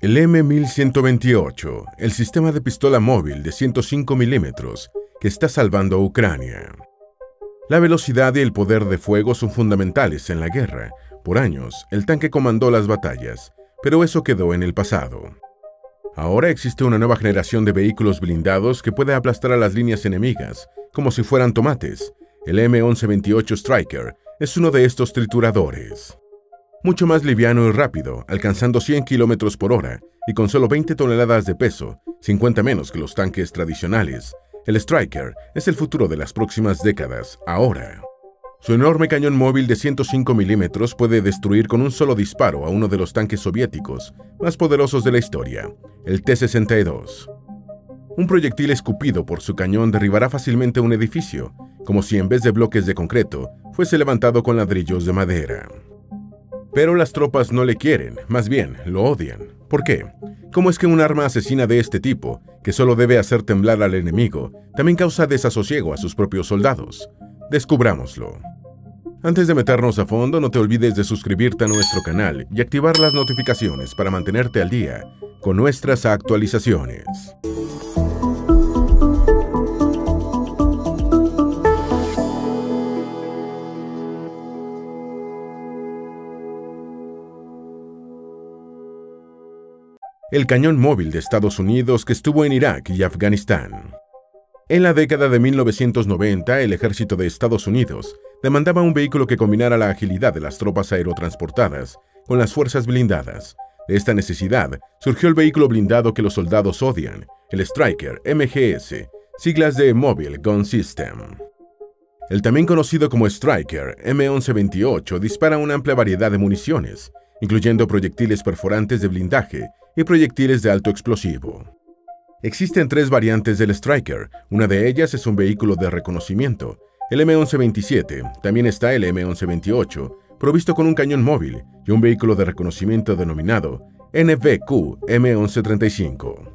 El M1128, el sistema de pistola móvil de 105 milímetros que está salvando a Ucrania. La velocidad y el poder de fuego son fundamentales en la guerra. Por años, el tanque comandó las batallas, pero eso quedó en el pasado. Ahora existe una nueva generación de vehículos blindados que puede aplastar a las líneas enemigas, como si fueran tomates. El M1128 Striker es uno de estos trituradores mucho más liviano y rápido, alcanzando 100 km por hora y con solo 20 toneladas de peso, 50 menos que los tanques tradicionales. El Striker es el futuro de las próximas décadas, ahora. Su enorme cañón móvil de 105 milímetros puede destruir con un solo disparo a uno de los tanques soviéticos más poderosos de la historia, el T-62. Un proyectil escupido por su cañón derribará fácilmente un edificio, como si en vez de bloques de concreto fuese levantado con ladrillos de madera. Pero las tropas no le quieren, más bien, lo odian. ¿Por qué? ¿Cómo es que un arma asesina de este tipo, que solo debe hacer temblar al enemigo, también causa desasosiego a sus propios soldados? Descubrámoslo. Antes de meternos a fondo, no te olvides de suscribirte a nuestro canal y activar las notificaciones para mantenerte al día con nuestras actualizaciones. El cañón móvil de Estados Unidos que estuvo en Irak y Afganistán. En la década de 1990, el ejército de Estados Unidos demandaba un vehículo que combinara la agilidad de las tropas aerotransportadas con las fuerzas blindadas. De esta necesidad surgió el vehículo blindado que los soldados odian, el Striker MGS, siglas de Mobile Gun System. El también conocido como Striker M1128 dispara una amplia variedad de municiones, incluyendo proyectiles perforantes de blindaje y proyectiles de alto explosivo. Existen tres variantes del Striker, una de ellas es un vehículo de reconocimiento, el M1127, también está el M1128, provisto con un cañón móvil y un vehículo de reconocimiento denominado NVQ M1135.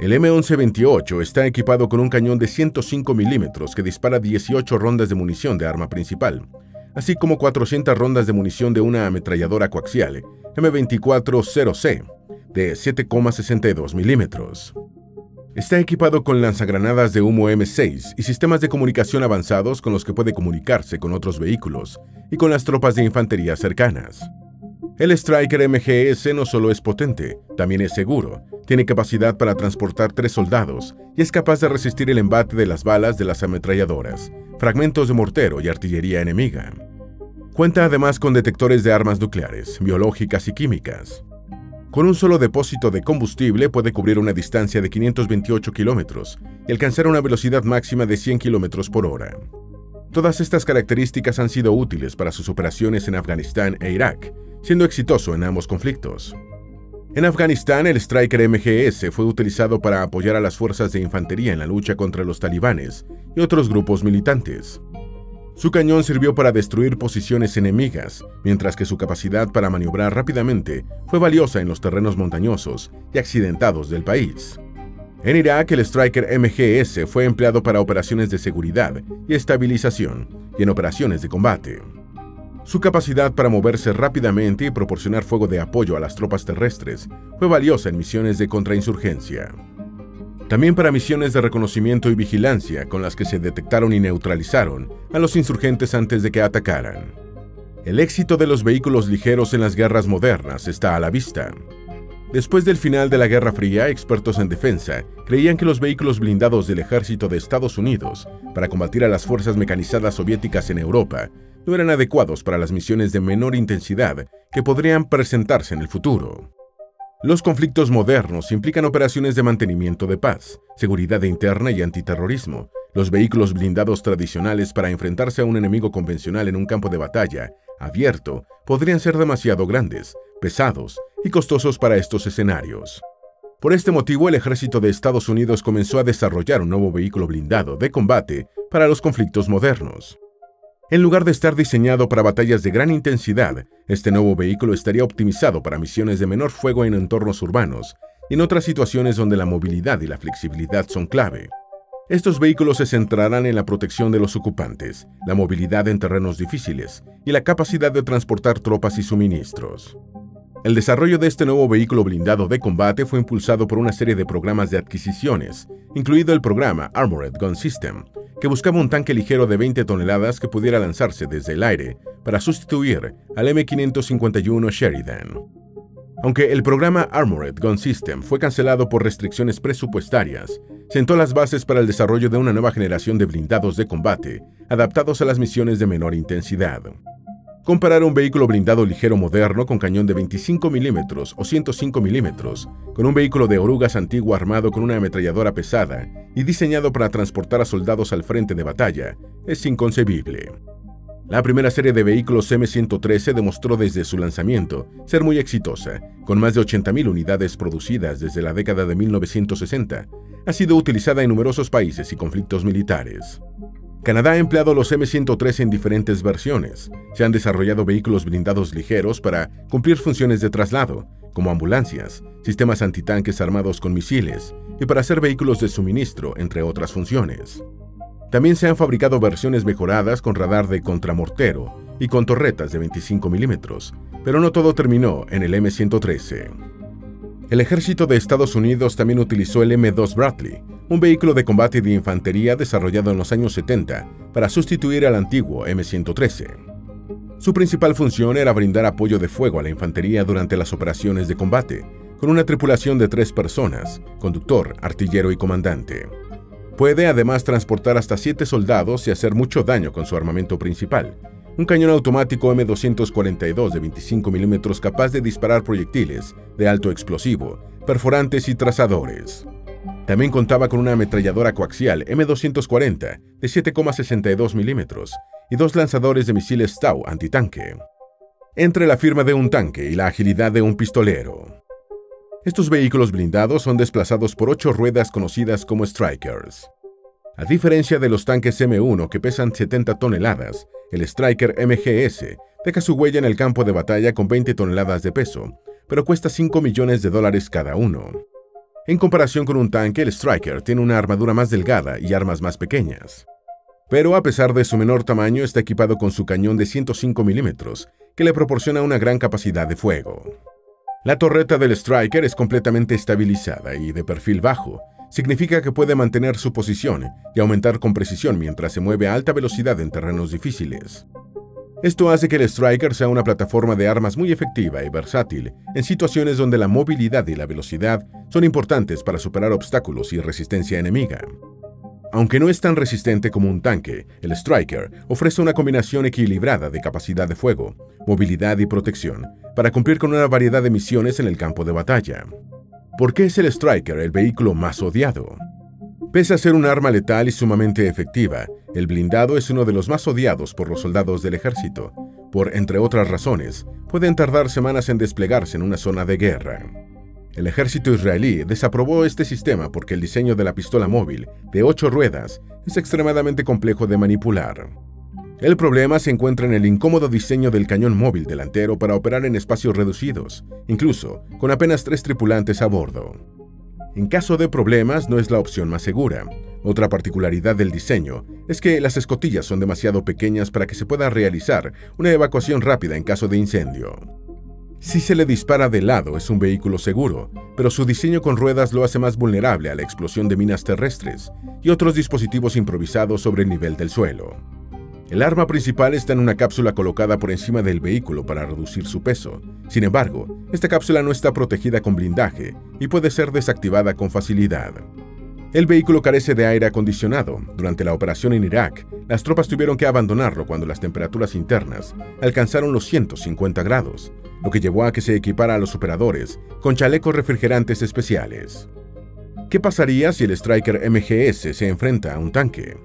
El M1128 está equipado con un cañón de 105 milímetros que dispara 18 rondas de munición de arma principal, así como 400 rondas de munición de una ametralladora coaxial M240C de 7,62 milímetros. Está equipado con lanzagranadas de humo M6 y sistemas de comunicación avanzados con los que puede comunicarse con otros vehículos y con las tropas de infantería cercanas. El Striker MGS no solo es potente, también es seguro, tiene capacidad para transportar tres soldados y es capaz de resistir el embate de las balas de las ametralladoras, fragmentos de mortero y artillería enemiga. Cuenta además con detectores de armas nucleares, biológicas y químicas. Con un solo depósito de combustible puede cubrir una distancia de 528 kilómetros y alcanzar una velocidad máxima de 100 kilómetros por hora. Todas estas características han sido útiles para sus operaciones en Afganistán e Irak, siendo exitoso en ambos conflictos. En Afganistán, el Striker MGS fue utilizado para apoyar a las fuerzas de infantería en la lucha contra los talibanes y otros grupos militantes. Su cañón sirvió para destruir posiciones enemigas, mientras que su capacidad para maniobrar rápidamente fue valiosa en los terrenos montañosos y accidentados del país. En Irak, el Striker MGS fue empleado para operaciones de seguridad y estabilización y en operaciones de combate. Su capacidad para moverse rápidamente y proporcionar fuego de apoyo a las tropas terrestres fue valiosa en misiones de contrainsurgencia. También para misiones de reconocimiento y vigilancia con las que se detectaron y neutralizaron a los insurgentes antes de que atacaran. El éxito de los vehículos ligeros en las guerras modernas está a la vista. Después del final de la Guerra Fría, expertos en defensa creían que los vehículos blindados del ejército de Estados Unidos para combatir a las fuerzas mecanizadas soviéticas en Europa no eran adecuados para las misiones de menor intensidad que podrían presentarse en el futuro. Los conflictos modernos implican operaciones de mantenimiento de paz, seguridad interna y antiterrorismo. Los vehículos blindados tradicionales para enfrentarse a un enemigo convencional en un campo de batalla abierto podrían ser demasiado grandes, pesados y costosos para estos escenarios. Por este motivo, el ejército de Estados Unidos comenzó a desarrollar un nuevo vehículo blindado de combate para los conflictos modernos. En lugar de estar diseñado para batallas de gran intensidad, este nuevo vehículo estaría optimizado para misiones de menor fuego en entornos urbanos y en otras situaciones donde la movilidad y la flexibilidad son clave. Estos vehículos se centrarán en la protección de los ocupantes, la movilidad en terrenos difíciles y la capacidad de transportar tropas y suministros. El desarrollo de este nuevo vehículo blindado de combate fue impulsado por una serie de programas de adquisiciones, incluido el programa Armored Gun System, que buscaba un tanque ligero de 20 toneladas que pudiera lanzarse desde el aire para sustituir al M551 Sheridan. Aunque el programa Armored Gun System fue cancelado por restricciones presupuestarias, sentó las bases para el desarrollo de una nueva generación de blindados de combate adaptados a las misiones de menor intensidad. Comparar un vehículo blindado ligero moderno con cañón de 25 milímetros o 105 milímetros con un vehículo de orugas antiguo armado con una ametralladora pesada y diseñado para transportar a soldados al frente de batalla es inconcebible. La primera serie de vehículos M113 demostró desde su lanzamiento ser muy exitosa, con más de 80.000 unidades producidas desde la década de 1960. Ha sido utilizada en numerosos países y conflictos militares. Canadá ha empleado los M113 en diferentes versiones. Se han desarrollado vehículos blindados ligeros para cumplir funciones de traslado, como ambulancias, sistemas antitanques armados con misiles y para hacer vehículos de suministro, entre otras funciones. También se han fabricado versiones mejoradas con radar de contramortero y con torretas de 25 milímetros, pero no todo terminó en el M113. El ejército de Estados Unidos también utilizó el M2 Bradley, un vehículo de combate de infantería desarrollado en los años 70 para sustituir al antiguo M113. Su principal función era brindar apoyo de fuego a la infantería durante las operaciones de combate, con una tripulación de tres personas, conductor, artillero y comandante. Puede además transportar hasta siete soldados y hacer mucho daño con su armamento principal, un cañón automático M242 de 25 milímetros capaz de disparar proyectiles de alto explosivo, perforantes y trazadores. También contaba con una ametralladora coaxial M240 de 7,62 milímetros y dos lanzadores de misiles Tau antitanque. Entre la firma de un tanque y la agilidad de un pistolero. Estos vehículos blindados son desplazados por ocho ruedas conocidas como Strikers. A diferencia de los tanques M1 que pesan 70 toneladas, el Striker MGS deja su huella en el campo de batalla con 20 toneladas de peso, pero cuesta 5 millones de dólares cada uno. En comparación con un tanque, el Striker tiene una armadura más delgada y armas más pequeñas. Pero a pesar de su menor tamaño, está equipado con su cañón de 105 milímetros, que le proporciona una gran capacidad de fuego. La torreta del Striker es completamente estabilizada y de perfil bajo. Significa que puede mantener su posición y aumentar con precisión mientras se mueve a alta velocidad en terrenos difíciles. Esto hace que el Striker sea una plataforma de armas muy efectiva y versátil en situaciones donde la movilidad y la velocidad son importantes para superar obstáculos y resistencia enemiga. Aunque no es tan resistente como un tanque, el Striker ofrece una combinación equilibrada de capacidad de fuego, movilidad y protección para cumplir con una variedad de misiones en el campo de batalla. ¿Por qué es el Striker el vehículo más odiado? Pese a ser un arma letal y sumamente efectiva, el blindado es uno de los más odiados por los soldados del ejército, por, entre otras razones, pueden tardar semanas en desplegarse en una zona de guerra. El ejército israelí desaprobó este sistema porque el diseño de la pistola móvil, de ocho ruedas, es extremadamente complejo de manipular. El problema se encuentra en el incómodo diseño del cañón móvil delantero para operar en espacios reducidos, incluso con apenas tres tripulantes a bordo. En caso de problemas no es la opción más segura. Otra particularidad del diseño es que las escotillas son demasiado pequeñas para que se pueda realizar una evacuación rápida en caso de incendio. Si se le dispara de lado es un vehículo seguro, pero su diseño con ruedas lo hace más vulnerable a la explosión de minas terrestres y otros dispositivos improvisados sobre el nivel del suelo. El arma principal está en una cápsula colocada por encima del vehículo para reducir su peso. Sin embargo, esta cápsula no está protegida con blindaje y puede ser desactivada con facilidad. El vehículo carece de aire acondicionado. Durante la operación en Irak, las tropas tuvieron que abandonarlo cuando las temperaturas internas alcanzaron los 150 grados, lo que llevó a que se equipara a los operadores con chalecos refrigerantes especiales. ¿Qué pasaría si el Striker MGS se enfrenta a un tanque?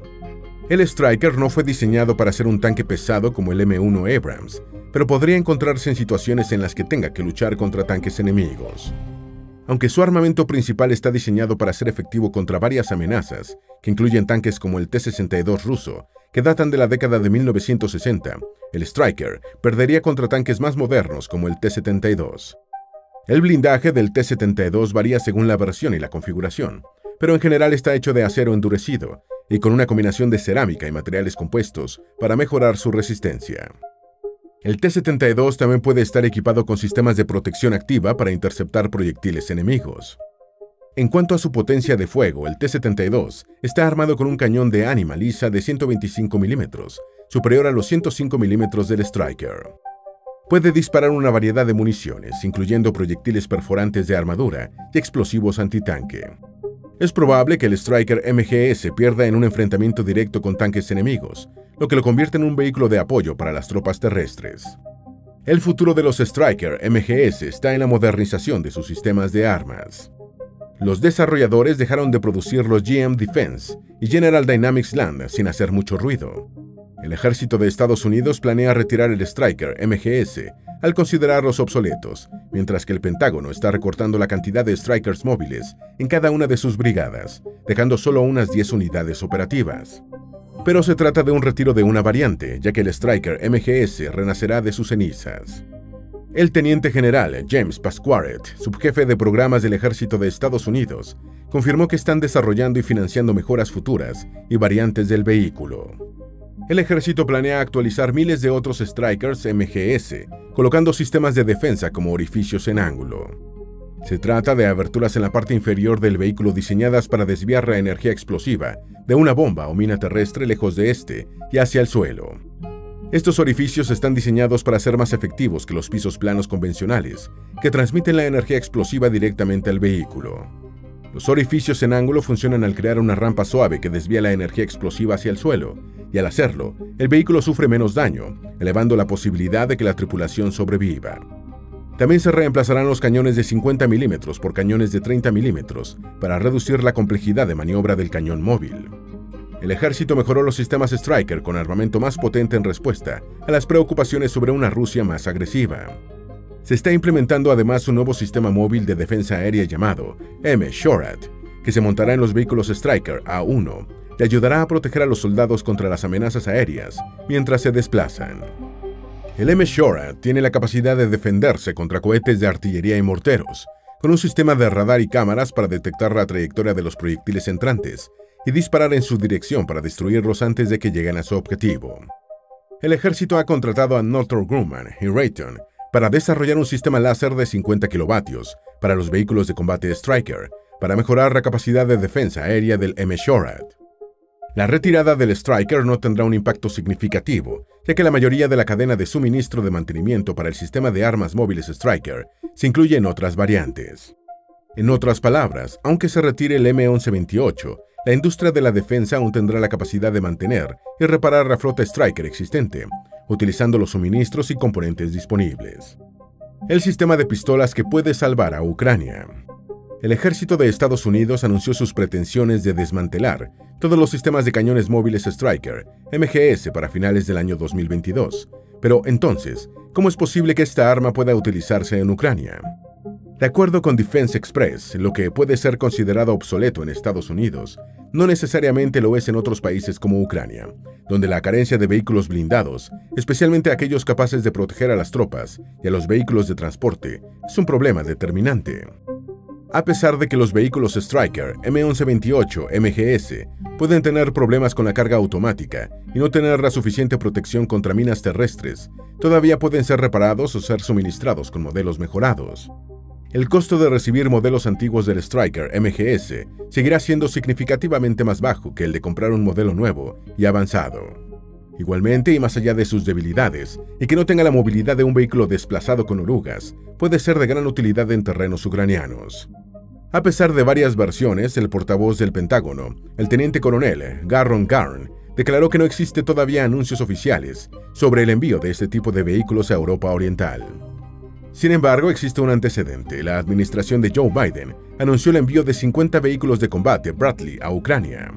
El Striker no fue diseñado para ser un tanque pesado como el M1 Abrams, pero podría encontrarse en situaciones en las que tenga que luchar contra tanques enemigos. Aunque su armamento principal está diseñado para ser efectivo contra varias amenazas, que incluyen tanques como el T-62 ruso, que datan de la década de 1960, el Striker perdería contra tanques más modernos como el T-72. El blindaje del T-72 varía según la versión y la configuración, pero en general está hecho de acero endurecido, y con una combinación de cerámica y materiales compuestos para mejorar su resistencia. El T-72 también puede estar equipado con sistemas de protección activa para interceptar proyectiles enemigos. En cuanto a su potencia de fuego, el T-72 está armado con un cañón de ánima lisa de 125 mm, superior a los 105 mm del Striker. Puede disparar una variedad de municiones, incluyendo proyectiles perforantes de armadura y explosivos antitanque. Es probable que el Striker MGS pierda en un enfrentamiento directo con tanques enemigos, lo que lo convierte en un vehículo de apoyo para las tropas terrestres. El futuro de los Striker MGS está en la modernización de sus sistemas de armas. Los desarrolladores dejaron de producir los GM Defense y General Dynamics Land sin hacer mucho ruido. El ejército de Estados Unidos planea retirar el Striker MGS al considerarlos obsoletos, mientras que el Pentágono está recortando la cantidad de Strikers móviles en cada una de sus brigadas, dejando solo unas 10 unidades operativas. Pero se trata de un retiro de una variante, ya que el Striker MGS renacerá de sus cenizas. El teniente general James Pasquaret, subjefe de programas del ejército de Estados Unidos, confirmó que están desarrollando y financiando mejoras futuras y variantes del vehículo. El ejército planea actualizar miles de otros Strikers MGS, colocando sistemas de defensa como orificios en ángulo. Se trata de aberturas en la parte inferior del vehículo diseñadas para desviar la energía explosiva de una bomba o mina terrestre lejos de este y hacia el suelo. Estos orificios están diseñados para ser más efectivos que los pisos planos convencionales, que transmiten la energía explosiva directamente al vehículo. Los orificios en ángulo funcionan al crear una rampa suave que desvía la energía explosiva hacia el suelo, y al hacerlo, el vehículo sufre menos daño, elevando la posibilidad de que la tripulación sobreviva. También se reemplazarán los cañones de 50 milímetros por cañones de 30 milímetros para reducir la complejidad de maniobra del cañón móvil. El ejército mejoró los sistemas Striker con armamento más potente en respuesta a las preocupaciones sobre una Rusia más agresiva. Se está implementando además un nuevo sistema móvil de defensa aérea llamado M-SHORAD, que se montará en los vehículos Striker A1 y ayudará a proteger a los soldados contra las amenazas aéreas mientras se desplazan. El M-SHORAD tiene la capacidad de defenderse contra cohetes de artillería y morteros, con un sistema de radar y cámaras para detectar la trayectoria de los proyectiles entrantes y disparar en su dirección para destruirlos antes de que lleguen a su objetivo. El ejército ha contratado a Northrop Grumman y Raytheon para desarrollar un sistema láser de 50 kilovatios para los vehículos de combate Striker, para mejorar la capacidad de defensa aérea del M-SHORAD. La retirada del Striker no tendrá un impacto significativo, ya que la mayoría de la cadena de suministro de mantenimiento para el sistema de armas móviles Striker se incluye en otras variantes. En otras palabras, aunque se retire el M1128, la industria de la defensa aún tendrá la capacidad de mantener y reparar la flota Striker existente, utilizando los suministros y componentes disponibles. El sistema de pistolas que puede salvar a Ucrania. El ejército de Estados Unidos anunció sus pretensiones de desmantelar todos los sistemas de cañones móviles Striker, MGS, para finales del año 2022. Pero entonces, ¿cómo es posible que esta arma pueda utilizarse en Ucrania? De acuerdo con Defense Express, lo que puede ser considerado obsoleto en Estados Unidos no necesariamente lo es en otros países como Ucrania, donde la carencia de vehículos blindados, especialmente aquellos capaces de proteger a las tropas y a los vehículos de transporte, es un problema determinante. A pesar de que los vehículos Striker M1128 MGS pueden tener problemas con la carga automática y no tener la suficiente protección contra minas terrestres, todavía pueden ser reparados o ser suministrados con modelos mejorados el costo de recibir modelos antiguos del Striker MGS seguirá siendo significativamente más bajo que el de comprar un modelo nuevo y avanzado. Igualmente, y más allá de sus debilidades, y que no tenga la movilidad de un vehículo desplazado con orugas, puede ser de gran utilidad en terrenos ucranianos. A pesar de varias versiones, el portavoz del Pentágono, el teniente coronel Garron Garn, declaró que no existe todavía anuncios oficiales sobre el envío de este tipo de vehículos a Europa Oriental. Sin embargo, existe un antecedente. La administración de Joe Biden anunció el envío de 50 vehículos de combate Bradley a Ucrania.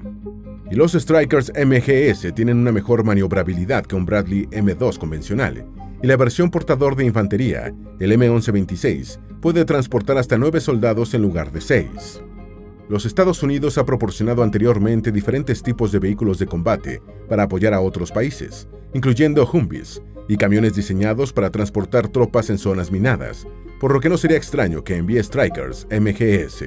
Y los Strikers MGS tienen una mejor maniobrabilidad que un Bradley M2 convencional, y la versión portador de infantería, el M1126, puede transportar hasta 9 soldados en lugar de 6. Los Estados Unidos ha proporcionado anteriormente diferentes tipos de vehículos de combate para apoyar a otros países, incluyendo Humvees, y camiones diseñados para transportar tropas en zonas minadas, por lo que no sería extraño que envíe Strikers MGS.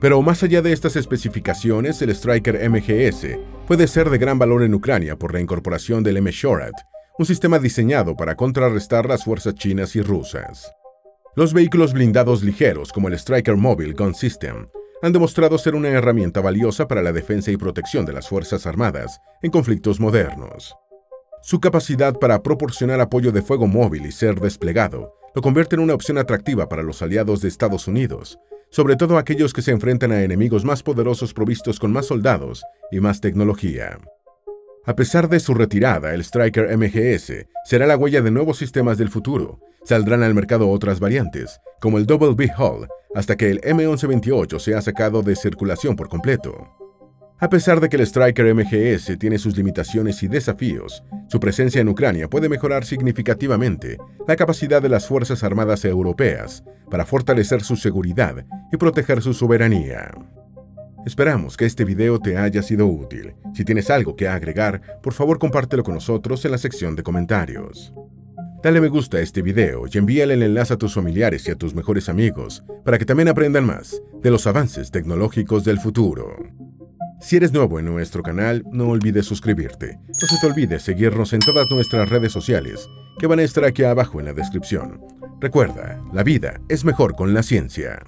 Pero más allá de estas especificaciones, el Striker MGS puede ser de gran valor en Ucrania por la incorporación del M-SHORAD, un sistema diseñado para contrarrestar las fuerzas chinas y rusas. Los vehículos blindados ligeros como el Striker Mobile Gun System han demostrado ser una herramienta valiosa para la defensa y protección de las Fuerzas Armadas en conflictos modernos. Su capacidad para proporcionar apoyo de fuego móvil y ser desplegado lo convierte en una opción atractiva para los aliados de Estados Unidos, sobre todo aquellos que se enfrentan a enemigos más poderosos provistos con más soldados y más tecnología. A pesar de su retirada, el Striker MGS será la huella de nuevos sistemas del futuro. Saldrán al mercado otras variantes, como el Double B Hull, hasta que el M1128 sea sacado de circulación por completo. A pesar de que el Striker MGS tiene sus limitaciones y desafíos, su presencia en Ucrania puede mejorar significativamente la capacidad de las Fuerzas Armadas europeas para fortalecer su seguridad y proteger su soberanía. Esperamos que este video te haya sido útil. Si tienes algo que agregar, por favor compártelo con nosotros en la sección de comentarios. Dale me gusta a este video y envíale el enlace a tus familiares y a tus mejores amigos para que también aprendan más de los avances tecnológicos del futuro. Si eres nuevo en nuestro canal, no olvides suscribirte. No se te olvide seguirnos en todas nuestras redes sociales, que van a estar aquí abajo en la descripción. Recuerda, la vida es mejor con la ciencia.